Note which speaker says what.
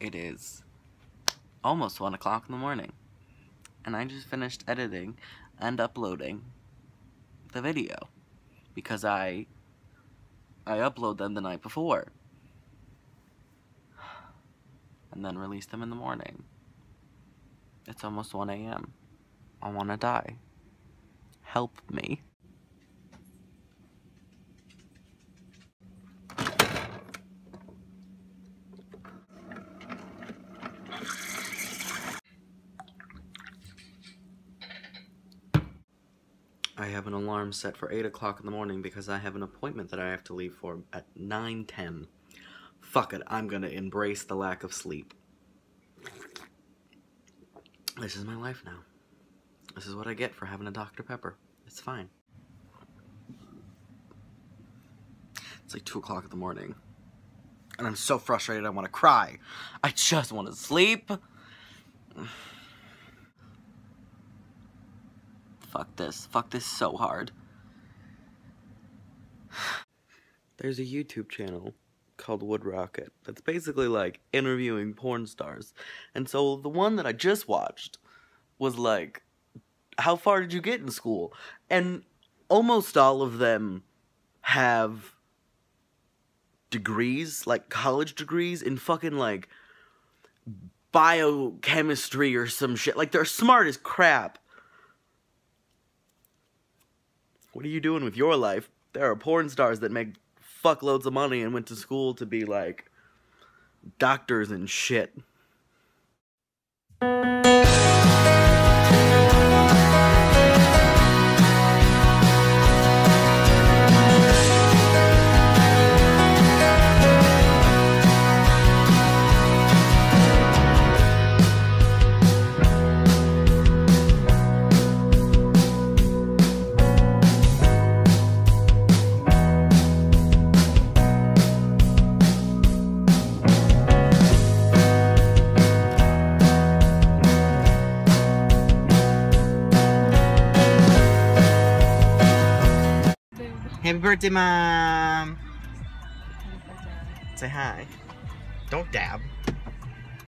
Speaker 1: It is almost 1 o'clock in the morning. And I just finished editing and uploading the video. Because I... I upload them the night before. And then release them in the morning. It's almost 1 a.m. I wanna die. Help me. I have an alarm set for 8 o'clock in the morning because I have an appointment that I have to leave for at 9.10. Fuck it, I'm gonna embrace the lack of sleep. This is my life now. This is what I get for having a Dr. Pepper. It's fine. It's like 2 o'clock in the morning. And I'm so frustrated I want to cry. I just want to sleep. Fuck this. Fuck this so hard. There's a YouTube channel called WoodRocket that's basically like interviewing porn stars. And so the one that I just watched was like, how far did you get in school? And almost all of them have degrees, like college degrees in fucking like biochemistry or some shit. Like they're smart as crap. What are you doing with your life? There are porn stars that make fuckloads of money and went to school to be like doctors and shit.
Speaker 2: Happy birthday, Mom! Say hi. Don't dab.